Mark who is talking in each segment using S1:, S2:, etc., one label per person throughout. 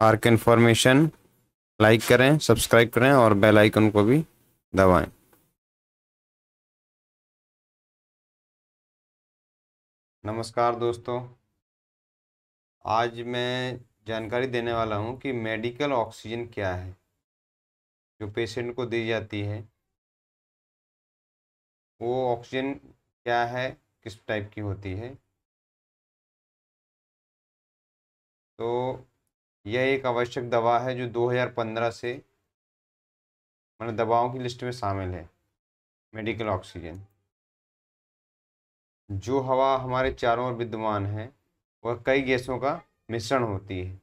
S1: Arc information, like करें, subscribe करें और बेल आइकन को भी दबाएँ। नमस्कार दोस्तों। आज मैं जानकारी देने वाला हूँ कि मेडिकल ऑक्सीजन क्या है, जो पेशेंट को दी जाती है। वो ऑक्सीजन क्या है, किस टाइप की होती है। तो यह एक आवश्यक दवा है जो 2015 से मतलब दवाओं की लिस्ट में शामिल है मेडिकल ऑक्सीजन जो हवा हमारे चारों ओर विद्यमान है, वह कई गैसों का मिश्रण होती है।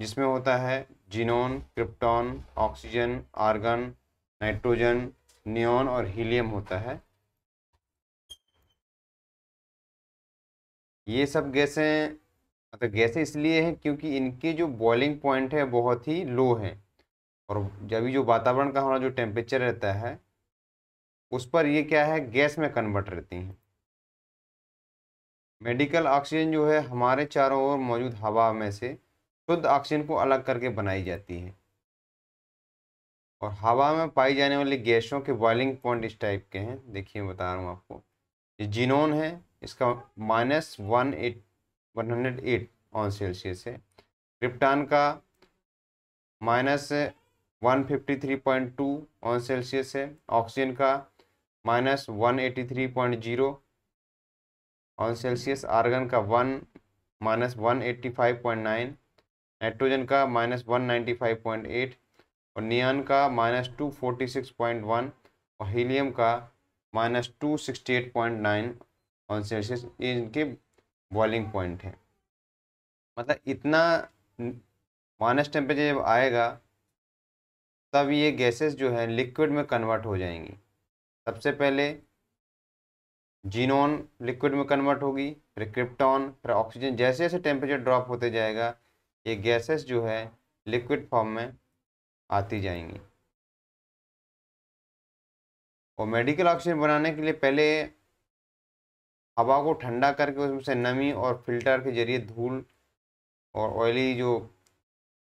S1: जिसमें होता है xenon, krypton oxygen argon nitrogen neon और हीलियम होता है। ये सब गैसें मतलब गैसें इसलिए हैं क्योंकि इनके जो बॉइलिंग पॉइंट है, बहुत ही लो है। और जब जो वातावरण का हमारा जो टेम्परेचर रहता है, उस पर ये क्या है, गैस में कन्वर्ट रहती हैं। मेडिकल ऑक्सीजन जो है, हमारे चारों ओर मौजूद हवा में से शुद्ध ऑक्सीजन को अलग करके बनाई जाती है। और हवा में पाई जाने वाली गैसों के बॉइलिंग पॉइंट इस टाइप के हैं। देखिए, बता रहा हूँ आपको। ये जीनोन है, इसका minus one eight one hundred eight on Celsius है। क्रिप्टान का minus one fifty three point two on Celsius है। ऑक्सीजन का minus one eighty three point zero on Celsius. Argon का one minus one eighty five point nine nitrogen का minus one ninety five point eight और neon का minus two forty six point one और helium का minus two sixty eight point nine on Celsius. इनके boiling point है। मतलब इतना minus temperature जब आएगा, तब ये गैसेस जो है लिक्विड में कन्वर्ट हो जाएँगी। सबसे पहले जीनोन लिक्विड में कन्वर्ट होगी, फिर क्रिप्टॉन फिर ऑक्सीजन जैसे जैसे टेम्परेचर ड्रॉप होते जाएगा, ये गैसेस जो है लिक्विड फॉर्म में आती जाएँगी। और मेडिकल ऑक्सीजन बनाने के लिए पहले हवा को ठंडा करके उसमें से नमी और फ़िल्टर के ज़रिए धूल और ऑयली जो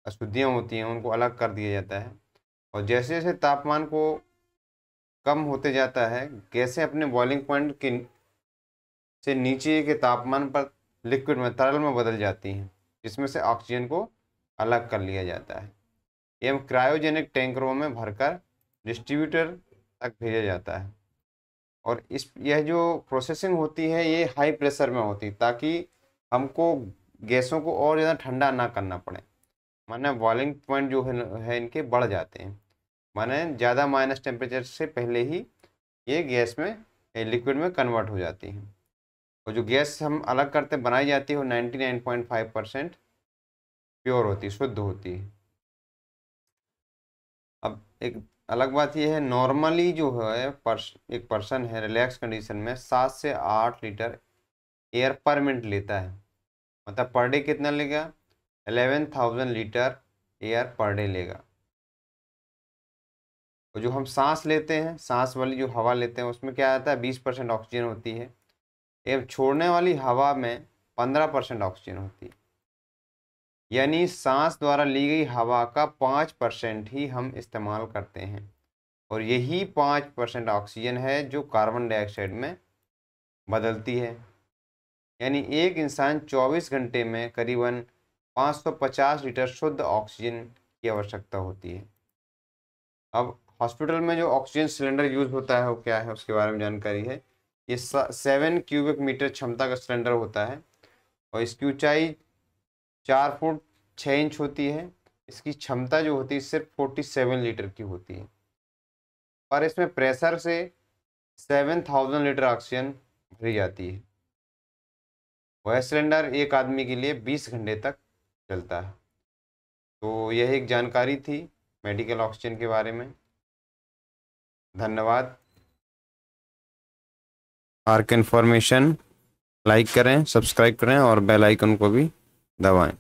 S1: अशुद्धियाँ होती हैं, उनको अलग कर दिया जाता है। और जैसे जैसे तापमान को कम होते जाता है, गैसें अपने बॉइलिंग पॉइंट के से नीचे के तापमान पर लिक्विड में, तरल में बदल जाती हैं, जिसमें से ऑक्सीजन को अलग कर लिया जाता है। एवं क्रायोजेनिक टैंकरों में भरकर डिस्ट्रीब्यूटर तक भेजा जाता है। और इस यह जो प्रोसेसिंग होती है ये हाई प्रेशर में होती है ताकि हमको गैसों को और ज़्यादा ठंडा ना करना पड़े। माने बॉइलिंग पॉइंट जो है, है इनके बढ़ जाते हैं। माने ज़्यादा माइनस टेम्परेचर से पहले ही ये गैस में लिक्विड में कन्वर्ट हो जाती हैं। और जो गैस हम अलग करते बनाई जाती है वो ninety nine point five percent pure होती है शुद्ध होती है। अब एक अलग बात यह है नॉर्मली जो है, पर्स, एक पर्सन है रिलैक्स कंडीशन में सात से आठ लीटर एयर पर मिनट लेता है। मतलब पर डे कितना लेगा? Eleven thousand litre air per day लेगा। और जो हम सांस लेते हैं, सांस वाली जो हवा लेते हैं, उसमें क्या आता है? बीस परसेंट ऑक्सीजन होती है। एवं छोड़ने वाली हवा में पंद्रह परसेंट ऑक्सीजन होती है। यानी सांस द्वारा ली गई हवा का पाँच परसेंट ही हम इस्तेमाल करते हैं। और यही पाँच परसेंट ऑक्सीजन है जो कार्बन डाइऑक्साइड में बदलती है। यानी एक इंसान चौबीस घंटे में करीबन 550 लीटर शुद्ध ऑक्सीजन की आवश्यकता होती है। अब हॉस्पिटल में जो ऑक्सीजन सिलेंडर यूज़ होता है वो क्या है उसके बारे में जानकारी है। ये सेवन क्यूबिक मीटर क्षमता का सिलेंडर होता है और इसकी ऊंचाई चार फुट छः इंच होती है, इसकी क्षमता जो होती है सिर्फ़ फोर्टी सेवन लीटर की होती है। और इसमें प्रेशर से सेवन थाउज़ेंड लीटर ऑक्सीजन भरी जाती है। वह सिलेंडर एक आदमी के लिए बीस घंटे तक चलता है। तो यह एक जानकारी थी मेडिकल ऑक्सीजन के बारे में। धन्यवाद। आर्क इन्फॉर्मेशन लाइक करें सब्सक्राइब करें और बेल आइकन को भी दबाएँ